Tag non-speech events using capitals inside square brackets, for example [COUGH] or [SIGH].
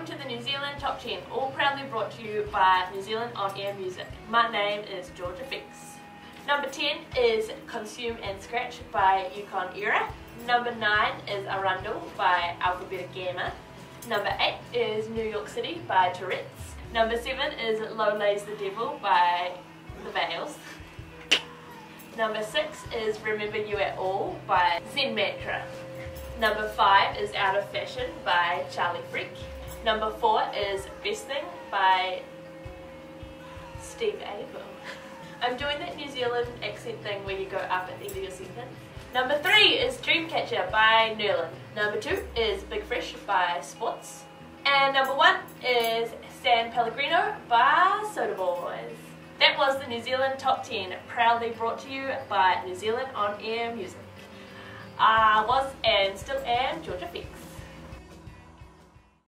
New Zealand Top 10, all proudly brought to you by New Zealand On Air Music. My name is Georgia Fix. Number 10 is Consume and Scratch by Yukon Era. Number 9 is Arundel by Alphabeta Gamma. Number 8 is New York City by Tourette's. Number 7 is Low Lays the Devil by The Veils. Number 6 is Remember You at All by Zen Mantra. Number 5 is Out of Fashion by Charlie Freak. Number four is Best Thing by Steve Abel. [LAUGHS] I'm doing that New Zealand accent thing where you go up at the end of your sentence. Number three is Dreamcatcher by Nerlin. Number two is Big Fresh by Sports. And number one is San Pellegrino by Soda Boys. That was the New Zealand Top 10, proudly brought to you by New Zealand On Air Music. I was